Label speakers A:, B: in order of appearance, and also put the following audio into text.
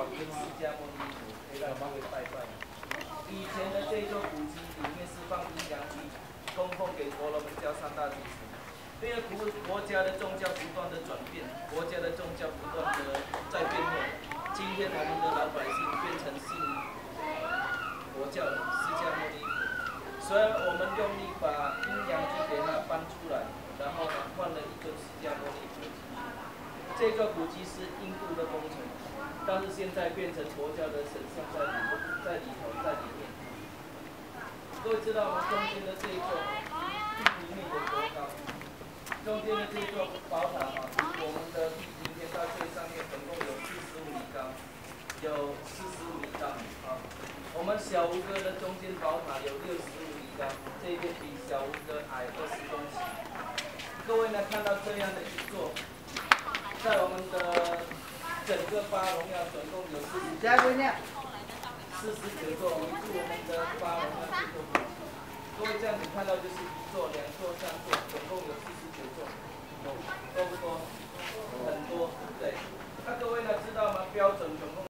A: 管跟释迦牟尼佛可以来各位拜拜。以前的这座古迹里面是放阴阳鸡，供奉给婆罗门教三大主神。因为国国家的宗教不断的转变，国家的宗教不断的在变化。今天我们的老百姓变成信佛教的释迦牟尼佛，所以我们用力把阴阳鸡给它搬出来，然后呢换了一尊释迦牟尼佛。这个古迹是印度的工程，但是现在变成佛教的神像在里头在里头在里面。各位知道吗？中间的这一座地平面有多高？中间的这一座宝塔啊，我们的地平线到最上面总共有四十五米高，有四十五米高啊。我们小吴哥的中间宝塔有六十五米高，这边比小吴哥矮二十公尺。各位呢看到这样的一座。在我们的整个八荣庙总共有四十家姑娘，四十九座，围住我们的八荣耀这座古迹。各位这样子看到就是一座、两座、三座，总共，